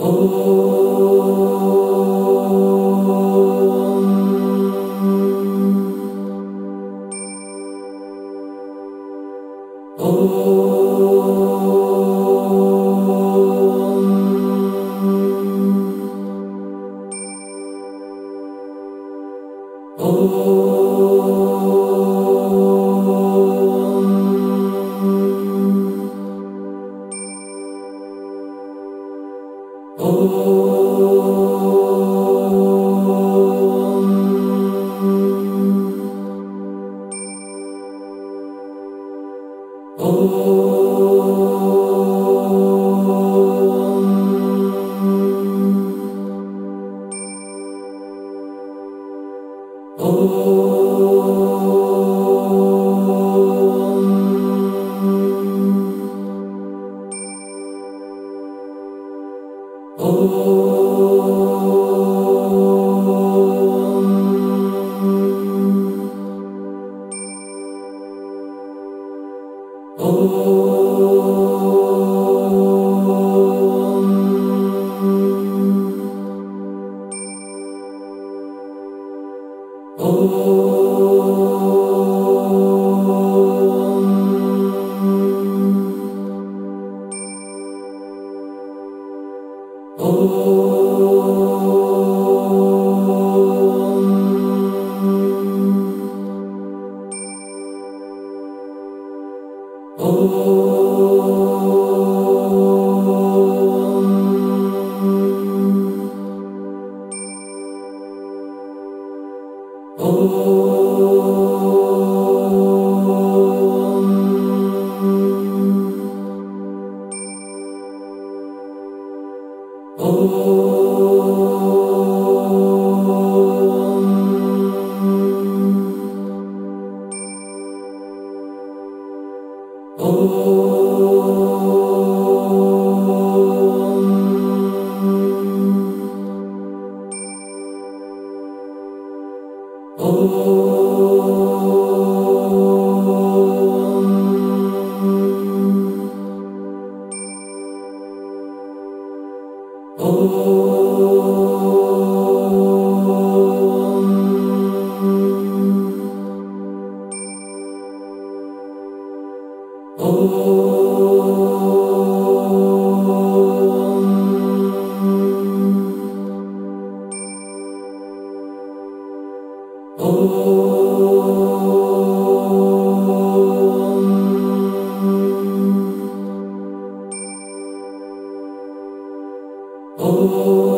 Oh. Oh. Oh. Oh. Oh. Oh.